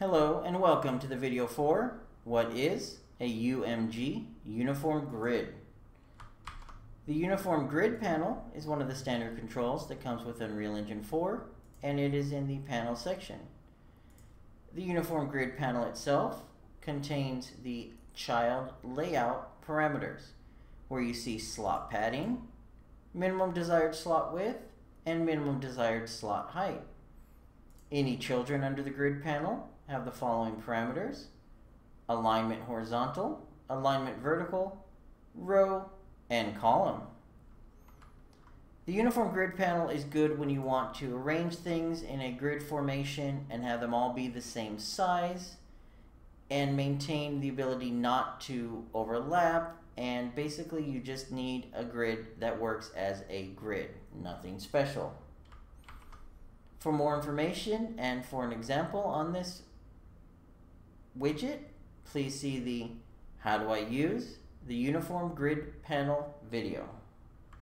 Hello and welcome to the video for what is a UMG uniform grid. The uniform grid panel is one of the standard controls that comes with Unreal Engine 4 and it is in the panel section. The uniform grid panel itself contains the child layout parameters where you see slot padding, minimum desired slot width, and minimum desired slot height. Any children under the grid panel have the following parameters. Alignment horizontal, alignment vertical, row, and column. The uniform grid panel is good when you want to arrange things in a grid formation and have them all be the same size and maintain the ability not to overlap and basically you just need a grid that works as a grid, nothing special. For more information and for an example on this widget, please see the How Do I Use the Uniform Grid Panel video.